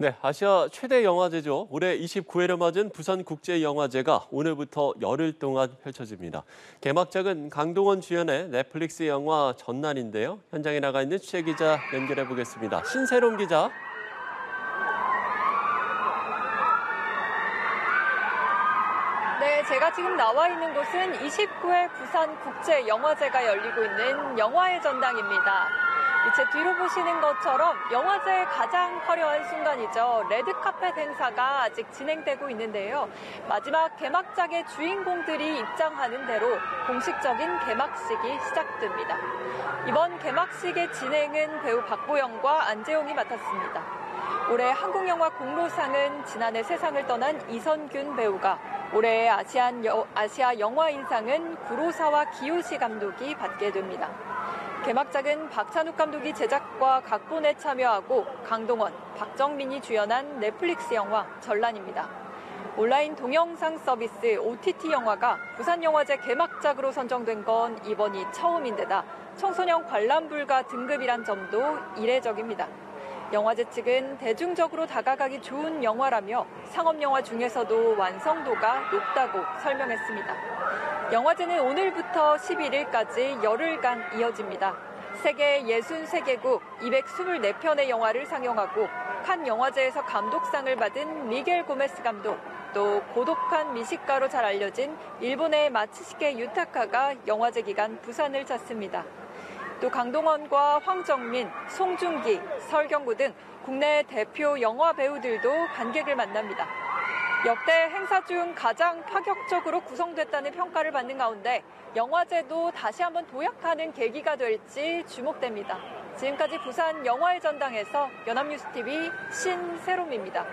네, 아시아 최대 영화제죠. 올해 29회를 맞은 부산국제영화제가 오늘부터 열흘 동안 펼쳐집니다. 개막작은 강동원 주연의 넷플릭스 영화 전날인데요. 현장에 나가 있는 취재기자 연결해 보겠습니다. 신세롬 기자. 네, 제가 지금 나와 있는 곳은 29회 부산국제영화제가 열리고 있는 영화의 전당입니다. 제 뒤로 보시는 것처럼 영화제의 가장 화려한 순간이죠. 레드카펫 행사가 아직 진행되고 있는데요. 마지막 개막작의 주인공들이 입장하는 대로 공식적인 개막식이 시작됩니다. 이번 개막식의 진행은 배우 박보영과 안재홍이 맡았습니다. 올해 한국영화 공로상은 지난해 세상을 떠난 이선균 배우가 올해의 아시안 여, 아시아 영화인상은 구로사와 기요시 감독이 받게 됩니다. 개막작은 박찬욱 감독이 제작과 각본에 참여하고 강동원, 박정민이 주연한 넷플릭스 영화 전란입니다. 온라인 동영상 서비스 OTT 영화가 부산영화제 개막작으로 선정된 건 이번이 처음인데다 청소년 관람 불가 등급이란 점도 이례적입니다. 영화제 측은 대중적으로 다가가기 좋은 영화라며 상업영화 중에서도 완성도가 높다고 설명했습니다. 영화제는 오늘부터 11일까지 열흘간 이어집니다. 세계 63개국 224편의 영화를 상영하고 칸 영화제에서 감독상을 받은 미겔 고메스 감독, 또 고독한 미식가로 잘 알려진 일본의 마츠시케 유타카가 영화제 기간 부산을 찾습니다. 또 강동원과 황정민, 송중기, 설경구 등 국내 대표 영화 배우들도 관객을 만납니다. 역대 행사 중 가장 파격적으로 구성됐다는 평가를 받는 가운데 영화제도 다시 한번 도약하는 계기가 될지 주목됩니다. 지금까지 부산 영화의 전당에서 연합뉴스TV 신세롬입니다.